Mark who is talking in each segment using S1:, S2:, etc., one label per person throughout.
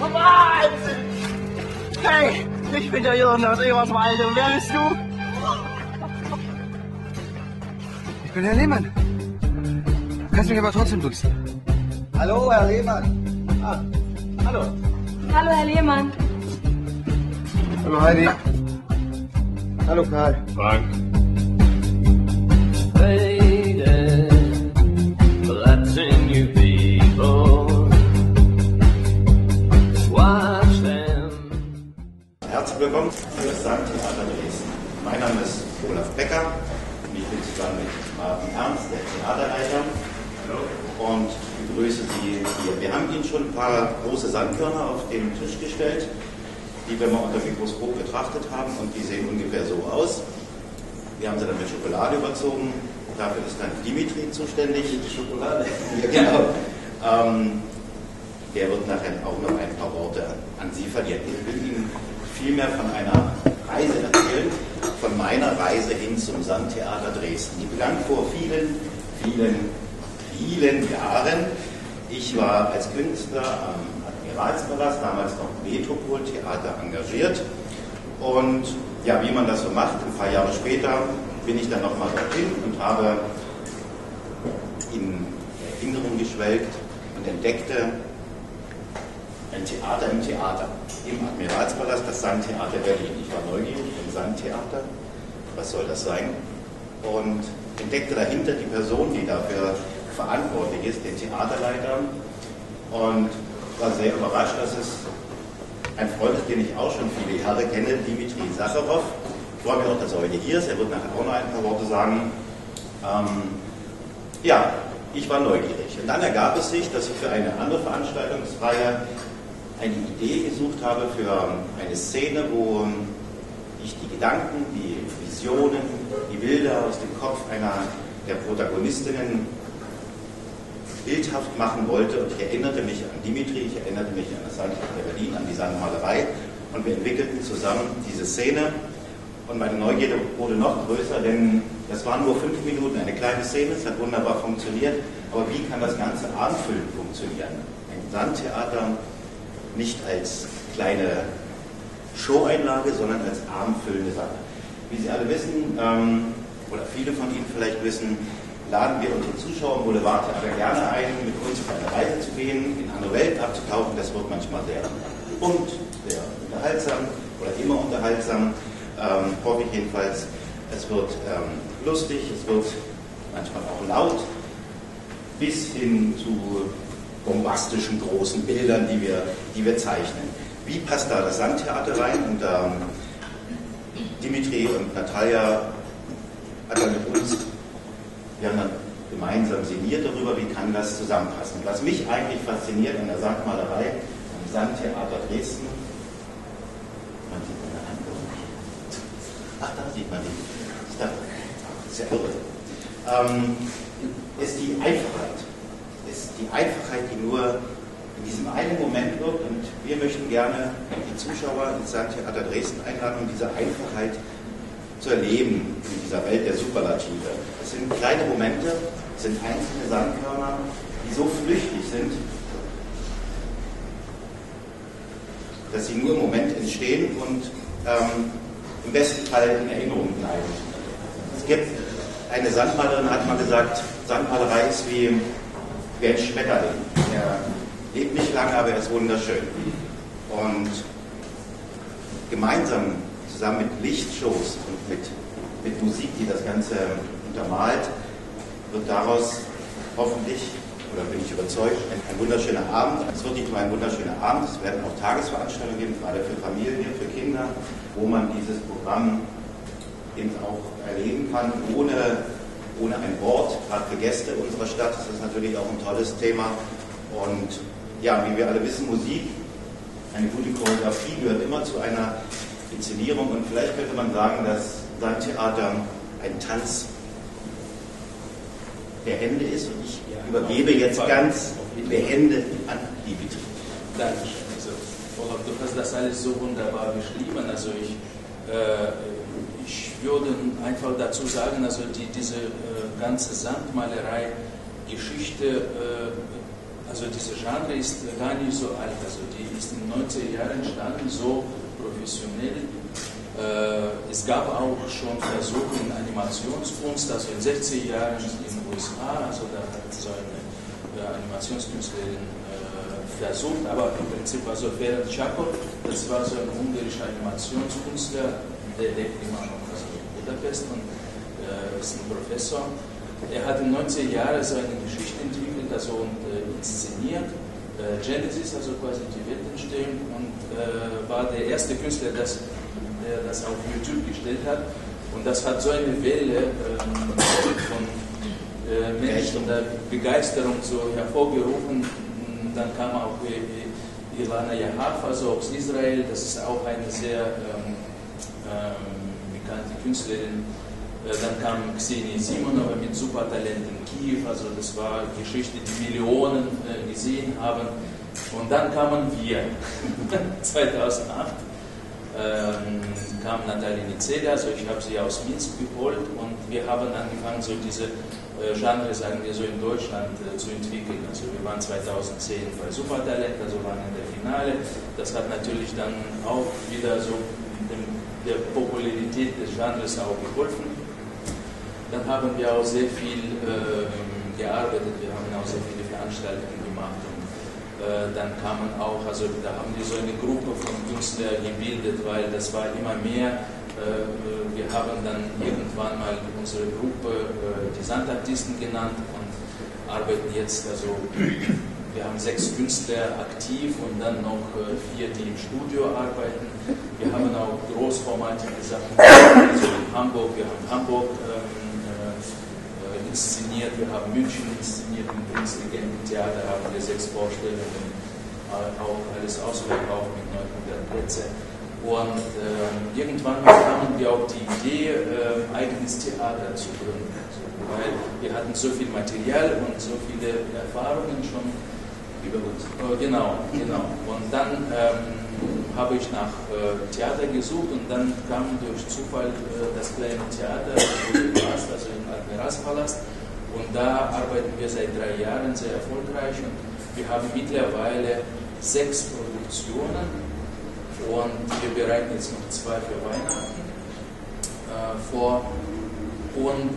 S1: Wahnsinn! Hey, ich bin der Jonas Eberswalde. Und wer bist du?
S2: Ich bin Herr Lehmann. Du kannst mich aber trotzdem duzen.
S3: Hallo, Herr Lehmann.
S1: Ah, hallo.
S4: Hallo, Herr Lehmann.
S2: Hallo Heidi. Hallo Karl.
S5: Frank.
S6: Sandkörner auf den Tisch gestellt, die wir mal unter Mikroskop betrachtet haben und die sehen ungefähr so aus. Wir haben sie dann mit Schokolade überzogen. Dafür ist dann Dimitri zuständig. Die Schokolade? Ja, genau. Ähm, der wird nachher auch noch ein paar Worte an Sie verlieren. Ich will Ihnen vielmehr von einer Reise erzählen, von meiner Reise hin zum Sandtheater Dresden. Die begann vor vielen, vielen, vielen Jahren. Ich war als Künstler am Admiralspalast, damals noch Metropoltheater, engagiert. Und ja, wie man das so macht, ein paar Jahre später bin ich dann nochmal dorthin und habe in Erinnerung geschwelgt und entdeckte ein Theater im Theater, im Admiralspalast, das Sandtheater Berlin. Ich war neugierig im Sandtheater, was soll das sein? Und entdeckte dahinter die Person, die dafür verantwortlich ist, den Theaterleiter. Und war sehr überrascht, dass es ein Freund ist, den ich auch schon viele Jahre kenne, Dimitri Sacharow. Ich freue mich auch, dass er heute hier ist. Er wird nachher auch noch ein paar Worte sagen. Ähm, ja, ich war neugierig. Und dann ergab es sich, dass ich für eine andere Veranstaltungsreihe eine Idee gesucht habe für eine Szene, wo ich die Gedanken, die Visionen, die Bilder aus dem Kopf einer der Protagonistinnen bildhaft machen wollte. Und ich erinnerte mich an Dimitri, ich erinnerte mich an das Sandtheater Berlin, an die Sandmalerei. Und wir entwickelten zusammen diese Szene. Und meine Neugierde wurde noch größer, denn das waren nur fünf Minuten, eine kleine Szene, es hat wunderbar funktioniert. Aber wie kann das Ganze abendfüllend funktionieren? Ein Sandtheater nicht als kleine Showeinlage, sondern als abendfüllende Sache. Wie Sie alle wissen, ähm, oder viele von Ihnen vielleicht wissen, laden wir unsere Zuschauer im Boulevardtheater gerne ein, mit uns auf eine Reise zu gehen, in andere Welten abzutauchen. Das wird manchmal sehr bunt, sehr unterhaltsam oder immer unterhaltsam, ähm, hoffe ich jedenfalls. Es wird ähm, lustig, es wird manchmal auch laut, bis hin zu bombastischen großen Bildern, die wir, die wir zeichnen. Wie passt da das Sandtheater rein? Und ähm, Dimitri und Natalia hat dann mit uns wir haben dann gemeinsam sinniert darüber, wie kann das zusammenpassen. Was mich eigentlich fasziniert an der Sandmalerei, am Sandtheater Dresden, man sieht meine Hand Ach, da sieht man die. Das ist ja irre. Ähm, ist die Einfachheit. Ist die Einfachheit, die nur in diesem einen Moment wirkt. Und wir möchten gerne die Zuschauer ins Sandtheater Dresden einladen, um diese Einfachheit zu erleben in dieser Welt der Superlative. Es sind kleine Momente, es sind einzelne Sandkörner, die so flüchtig sind, dass sie nur im Moment entstehen und ähm, im besten Fall in Erinnerung bleiben. Es gibt eine Sandmalerin, hat mal gesagt, Sandmalerei ist wie, wie ein Schmetterling. Er lebt nicht lange, aber er ist wunderschön. Und gemeinsam zusammen mit Lichtshows und mit, mit Musik, die das Ganze untermalt, wird daraus hoffentlich, oder bin ich überzeugt, ein, ein wunderschöner Abend. Es wird nicht nur ein wunderschöner Abend, es werden auch Tagesveranstaltungen geben, gerade für Familien, für Kinder, wo man dieses Programm eben auch erleben kann, ohne, ohne ein Wort, gerade für Gäste unserer Stadt. Das ist natürlich auch ein tolles Thema. Und ja, wie wir alle wissen, Musik, eine gute Choreografie gehört immer zu einer Inszenierung und vielleicht könnte man sagen, dass sein Theater ein Tanz der Hände ist und ich ja, übergebe jetzt ganz behende an die Bitte.
S7: Dankeschön. Also, du hast das alles so wunderbar beschrieben. Also ich, äh, ich würde einfach dazu sagen, also die, diese äh, ganze Sandmalerei-Geschichte äh, also diese Genre ist gar nicht so alt, also die ist in den 90er Jahren entstanden, so professionell. Äh, es gab auch schon Versuche in Animationskunst, also in den 60er Jahren in den USA, also da hat so eine äh, Animationskünstlerin äh, versucht, aber im Prinzip war so Ferenc Chakov, das war so ein ungarischer Animationskünstler, der lebt immer noch also in Budapest und äh, ist ein Professor. Er hat in den 90er Jahren so eine Geschichte entwickelt also und äh, inszeniert, Genesis, also quasi die Weltentstehung und äh, war der erste Künstler, das, der das auf YouTube gestellt hat. Und das hat so eine Welle ähm, von äh, Menschen der Begeisterung so hervorgerufen. Dann kam auch äh, Ilana Yahaf, also aus Israel, das ist auch eine sehr ähm, ähm, bekannte Künstlerin. Äh, dann kam Xenia Simonova mit Supertalent in Kiew, also das war Geschichte, die Millionen äh, gesehen haben. Und dann kamen wir, 2008 ähm, kam Natalie Nizeda, also ich habe sie aus Minsk geholt und wir haben angefangen, so diese äh, Genre, sagen wir so, in Deutschland äh, zu entwickeln. Also wir waren 2010 bei Supertalent, also waren in der Finale. Das hat natürlich dann auch wieder so dem, der Popularität des Genres auch geholfen. Dann haben wir auch sehr viel äh, gearbeitet, wir haben auch sehr viele Veranstaltungen gemacht. Und, äh, dann kamen auch, also da haben wir so eine Gruppe von Künstlern gebildet, weil das war immer mehr. Äh, wir haben dann irgendwann mal unsere Gruppe äh, die Sandartisten genannt und arbeiten jetzt, also wir haben sechs Künstler aktiv und dann noch äh, vier, die im Studio arbeiten. Wir haben auch großformatige Sachen, also in Hamburg, wir haben Hamburg äh, inszeniert, wir haben München inszeniert, im Prinzlegenden-Theater haben wir sechs Vorstellungen, äh, auch alles ausverkauft mit 900 Plätzen. Und äh, irgendwann kamen wir auf die Idee, äh, eigenes Theater zu gründen. Also, weil wir hatten so viel Material und so viele Erfahrungen schon über uns. Äh, genau, genau. Und dann ähm, habe ich nach äh, Theater gesucht und dann kam durch Zufall äh, das kleine Theater, also im Admiralspalast. Und da arbeiten wir seit drei Jahren sehr erfolgreich und wir haben mittlerweile sechs Produktionen und wir bereiten jetzt noch zwei für Weihnachten äh, vor. Und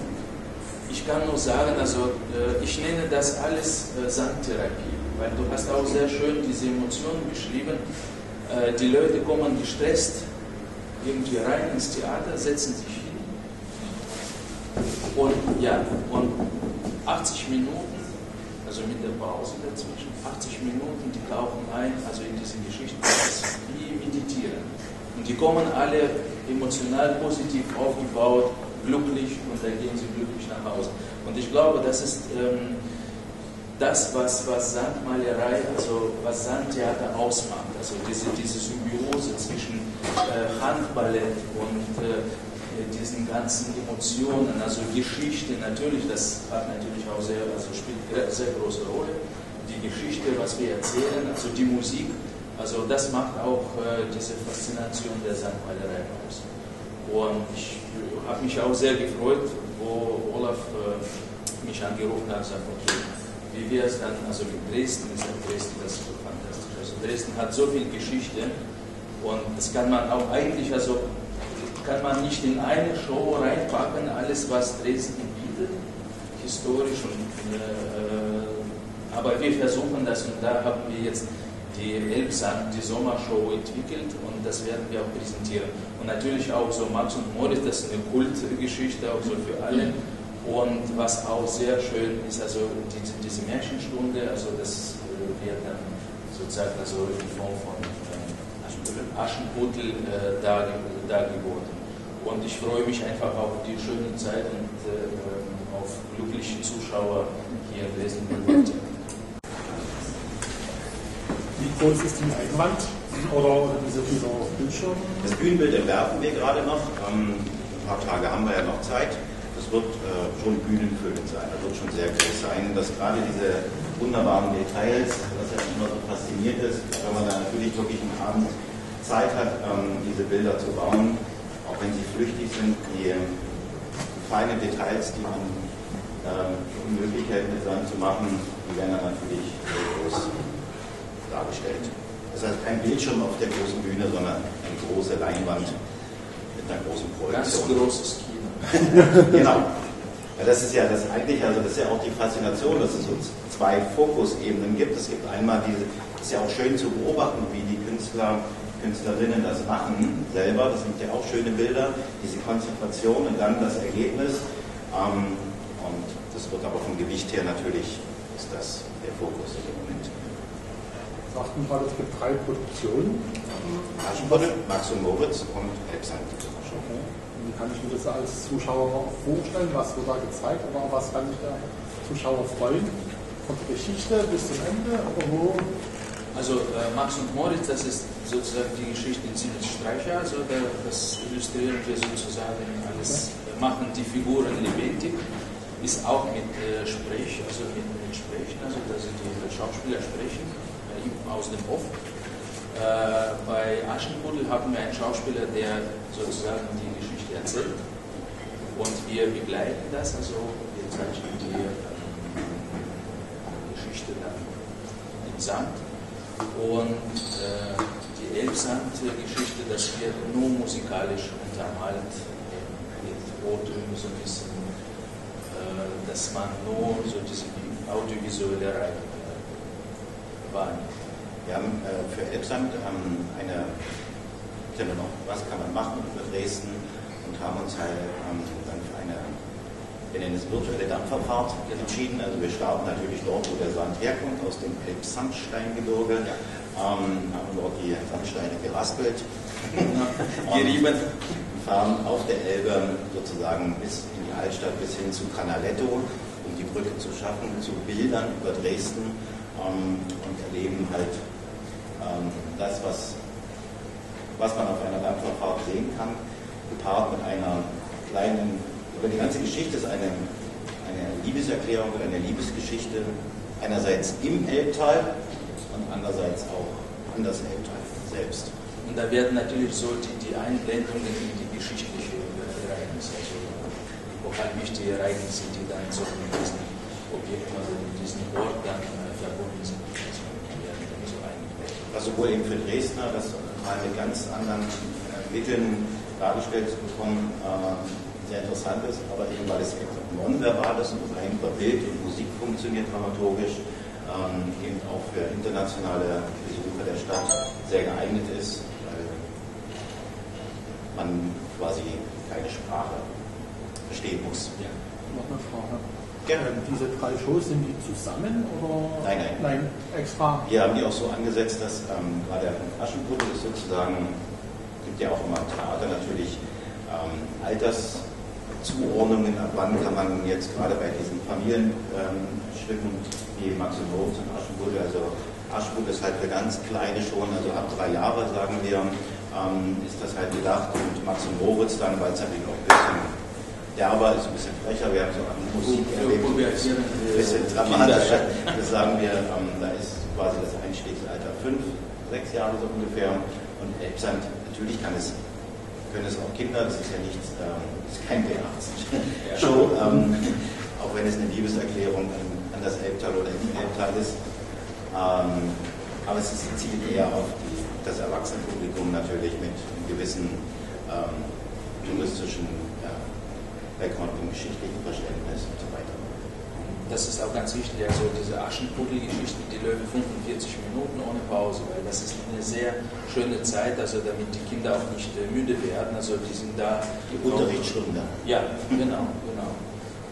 S7: ich kann nur sagen, also äh, ich nenne das alles äh, Sandtherapie, weil du hast auch sehr schön diese Emotionen beschrieben. Äh, die Leute kommen gestresst irgendwie rein ins Theater, setzen sich und ja, und 80 Minuten also mit der Pause dazwischen, 80 Minuten, die tauchen ein, also in diese ist wie meditieren. Und die kommen alle emotional positiv aufgebaut, glücklich und dann gehen sie glücklich nach Hause. Und ich glaube, das ist ähm, das, was, was Sandmalerei, also was Sandtheater ausmacht. Also diese, diese Symbiose zwischen äh, Handballett und äh, diesen ganzen Emotionen, also Geschichte, natürlich, das hat natürlich auch sehr, also spielt eine sehr große Rolle. Die Geschichte, was wir erzählen, also die Musik, also das macht auch äh, diese Faszination der Sandmalerei aus. Und ich habe mich auch sehr gefreut, wo Olaf äh, mich angerufen hat und sagt, okay, wie wir es dann, also mit Dresden, ist Dresden, das ist so fantastisch. Also Dresden hat so viel Geschichte und das kann man auch eigentlich, also kann man nicht in eine Show reinpacken, alles was Dresden bietet, historisch. Und, äh, aber wir versuchen das und da haben wir jetzt die Elbsand, die Sommershow entwickelt und das werden wir auch präsentieren. Und natürlich auch so Max und Moritz, das ist eine Kultgeschichte, auch so für alle. Und was auch sehr schön ist, also diese, diese Märchenstunde, also das äh, wird dann sozusagen also in Form von äh, Aschenputtel äh, dargeboten. Und ich freue mich einfach auf die schöne Zeit und äh, auf glückliche Zuschauer hier in Dresden.
S5: Wie groß ist die Leinwand oder dieser, dieser Bildschirm?
S6: Das Bühnenbild entwerfen wir gerade noch. Ähm, ein paar Tage haben wir ja noch Zeit. Das wird äh, schon bühnenfüllend sein. Das wird schon sehr groß sein. Dass gerade diese wunderbaren Details, was ja immer so fasziniert ist, wenn man da natürlich wirklich einen Abend Zeit hat, ähm, diese Bilder zu bauen, wenn sie flüchtig sind, die feinen Details, die man ähm, die Möglichkeit mit Sand zu machen, die werden dann natürlich groß dargestellt. Das heißt kein Bildschirm auf der großen Bühne, sondern eine große Leinwand mit einer großen
S7: Ganz
S6: Projektion.
S7: großes Kino.
S6: genau. Ja, das ist ja das eigentlich, also das ist ja auch die Faszination, dass es so zwei Fokusebenen gibt. Es gibt einmal diese, es ist ja auch schön zu beobachten, wie die Künstler, Künstlerinnen das machen selber. Das sind ja auch schöne Bilder, diese Konzentration und dann das Ergebnis. Ähm, und das wird aber vom Gewicht her natürlich, ist das der Fokus dem Moment.
S5: sagten gerade, es gibt drei Produktionen.
S6: Aschenputtel, Max und Moritz und Elbsand.
S5: Okay. Wie kann ich mir das als Zuschauer vorstellen? Was wird da gezeigt? Oder auf was kann sich der Zuschauer freuen? Von der Geschichte bis zum Ende? Oder wo?
S7: Also äh, Max und Moritz, das ist sozusagen die Geschichte Sinnes Streicher, also da, das illustrieren wir sozusagen alles, äh, machen die Figuren lebendig, ist auch mit äh, Sprech, also mit, mit Sprechen, also dass die Schauspieler sprechen äh, im- aus dem Off. Äh, bei Aschenputtel haben wir einen Schauspieler, der sozusagen die Geschichte erzählt. Und wir begleiten das, also wir zeichnen die ähm, Geschichte dann in Sand. Und äh, die Elbsand-Geschichte, das wird nur musikalisch untermalt mit Rotem, so ein bisschen, äh, dass man nur so diese audiovisuelle Reihe äh, wahrnimmt.
S6: Wir haben äh, für Elbsand ähm, eine, wir noch, was kann man machen für Dresden und haben uns halt ähm, dann für wir nennen es virtuelle Dampferfahrt entschieden. Also wir starten natürlich dort, wo der Sand herkommt, aus dem Elbsandsteingebirge, ähm, haben dort die Sandsteine geraspelt.
S7: Gerieben.
S6: und fahren auf der Elbe sozusagen bis in die Altstadt, bis hin zu Canaletto, um die Brücke zu schaffen, zu Bildern über Dresden ähm, und erleben halt ähm, das, was, was man auf einer Dampferfahrt sehen kann, gepaart mit einer kleinen, über die ganze Geschichte ist eine, eine Liebeserklärung oder eine Liebesgeschichte, einerseits im Elbtal und andererseits auch an das Elbtal selbst.
S7: Und da werden natürlich so die, die Einblendungen in die geschichtliche Ereignisse, also lokal wichtige Ereignisse, die dann so mit diesen Objekten, also mit diesem Ort dann äh, verbunden sind. Also, dann so eingeblendet.
S6: was sowohl eben für Dresdner, das mal mit ganz anderen äh, Mitteln dargestellt zu bekommen, äh, sehr interessant ist, aber eben weil es eben nonverbal ist und rein über Bild und Musik funktioniert dramaturgisch, ähm, eben auch für internationale Besucher der Stadt sehr geeignet ist, weil man quasi keine Sprache verstehen muss.
S7: Ja.
S5: Noch eine Frage.
S6: Gerne.
S5: Ähm, Diese drei Shows, sind die zusammen oder?
S6: Nein, nein.
S5: Nein, extra.
S6: Wir haben die auch so angesetzt, dass ähm, gerade Aschenputtel ist sozusagen, gibt ja auch immer im Theater natürlich ähm, Alterszuordnungen, ab wann kann man jetzt gerade bei diesen Familienschwimmen ähm, wie Max und Moritz und Aschenputtel, also Aschenputtel ist halt für ganz kleine schon, also ab drei Jahre sagen wir, ähm, ist das halt gedacht und Max und Moritz dann, weil es natürlich auch ein bisschen derber ist, ein bisschen frecher, wir haben so an Musik erlebt, ein bisschen dramatischer. Das sagen wir, ähm, da ist quasi das Einstiegsalter fünf, sechs Jahre so ungefähr. Und Elbsand, natürlich kann es, können es auch Kinder, das ist ja nichts, ähm, das ist kein B18-Show, ähm, auch wenn es eine Liebeserklärung an, an das Elbtal oder im Elbtal ist. Ähm, aber es ist, zielt eher auf die, das Erwachsenenpublikum natürlich mit einem gewissen ähm, touristischen ja, Background und geschichtlichen Verständnis und so weiter.
S7: Das ist auch ganz wichtig, also diese Aschenputtel-Geschichte, die läuft 45 Minuten ohne Pause, weil das ist eine sehr schöne Zeit, also damit die Kinder auch nicht äh, müde werden, also die sind da.
S6: Die Unterrichtsstunde.
S7: Ja, genau, genau.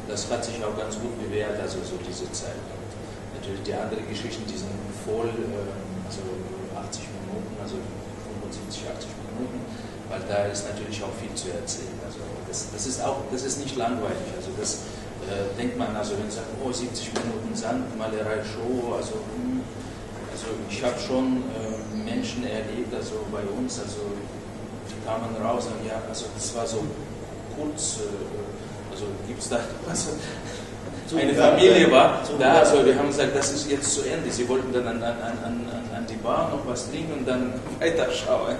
S7: Das hat sich auch ganz gut bewährt, also so diese Zeit. Und natürlich die anderen Geschichten, die sind voll, ähm, also 80 Minuten, also 75, 80 Minuten, weil da ist natürlich auch viel zu erzählen. Also das, das ist auch, das ist nicht langweilig. Also das äh, denkt man, also wenn man sagt, oh 70 Minuten Sandmalerei Show, also, hm, also ich habe schon äh, Menschen erlebt, also bei uns, also die kamen raus und ja, also das war so kurz, äh, also gibt es da also, eine Familie war da, also wir haben gesagt, das ist jetzt zu Ende. Sie wollten dann an, an, an, an die Bar noch was trinken und dann weiterschauen.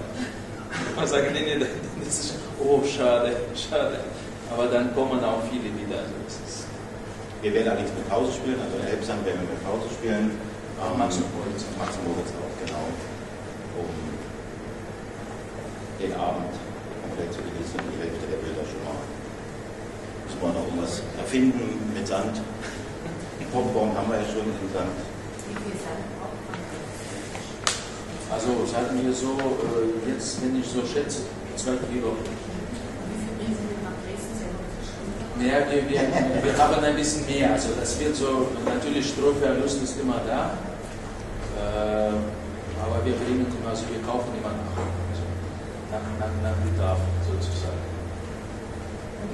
S7: Man sagt, nee, nee, das ist, oh, schade, schade. Aber dann kommen auch viele wieder. Also das ist,
S6: Wir werden allerdings mit Pause spielen, also in Elbsand werden wir mit Pause spielen. Ähm,
S7: Max und Moritz.
S6: Max und Moritz auch, genau. Um den Abend komplett zu genießen und die Hälfte der Bilder schon mal. Müssen wir noch irgendwas erfinden mit Sand. Popcorn haben wir ja schon im Sand.
S7: Also sagen wir so, äh, jetzt, wenn ich so schätze, zwei Kilo. Ja, wir, wir, wir haben ein bisschen mehr. Also das wird so, natürlich Streuverlust ist immer da. Äh, aber wir bringen immer, also wir kaufen immer nach. Also nach, nach, nach Bedarf sozusagen.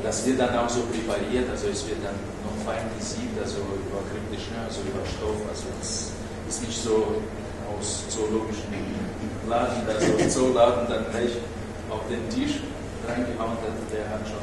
S7: Das wird dann auch so präpariert, also es wird dann noch fein gesiebt, also über kryptisch, ne, also über Stoff, also es ist nicht so aus zoologischen Laden, also Zooladen dann gleich auf den Tisch reingehauen, der hat schon